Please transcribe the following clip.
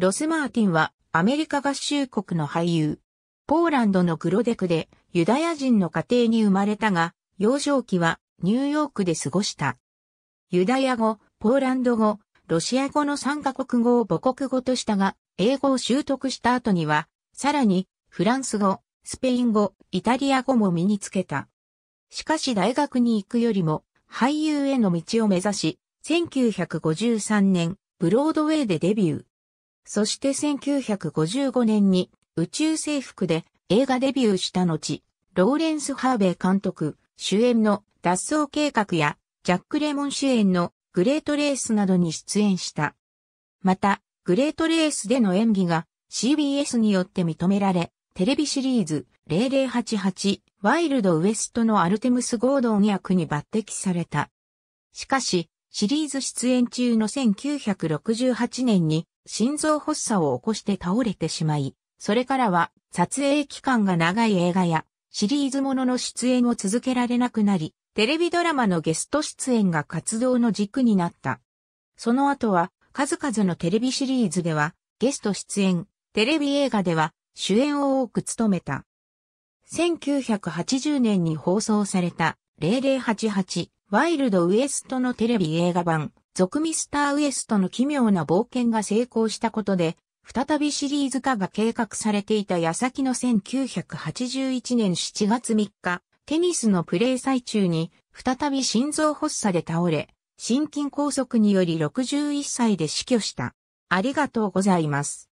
ロス・マーティンはアメリカ合衆国の俳優。ポーランドのグロデクでユダヤ人の家庭に生まれたが、幼少期はニューヨークで過ごした。ユダヤ語、ポーランド語、ロシア語の3カ国語を母国語としたが、英語を習得した後には、さらにフランス語、スペイン語、イタリア語も身につけた。しかし大学に行くよりも俳優への道を目指し、1953年、ブロードウェイでデビュー。そして1955年に宇宙征服で映画デビューした後、ローレンス・ハーベイ監督、主演の脱走計画やジャック・レモン主演のグレートレースなどに出演した。また、グレートレースでの演技が CBS によって認められ、テレビシリーズ0088ワイルドウエストのアルテムス・ゴードン役に抜擢された。しかし、シリーズ出演中の1968年に心臓発作を起こして倒れてしまい、それからは撮影期間が長い映画やシリーズものの出演を続けられなくなり、テレビドラマのゲスト出演が活動の軸になった。その後は数々のテレビシリーズではゲスト出演、テレビ映画では主演を多く務めた。1980年に放送された0088ワイルドウエストのテレビ映画版、続ミスターウエストの奇妙な冒険が成功したことで、再びシリーズ化が計画されていた矢先の1981年7月3日、テニスのプレー最中に、再び心臓発作で倒れ、心筋梗塞により61歳で死去した。ありがとうございます。